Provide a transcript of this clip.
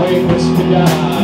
vai respingar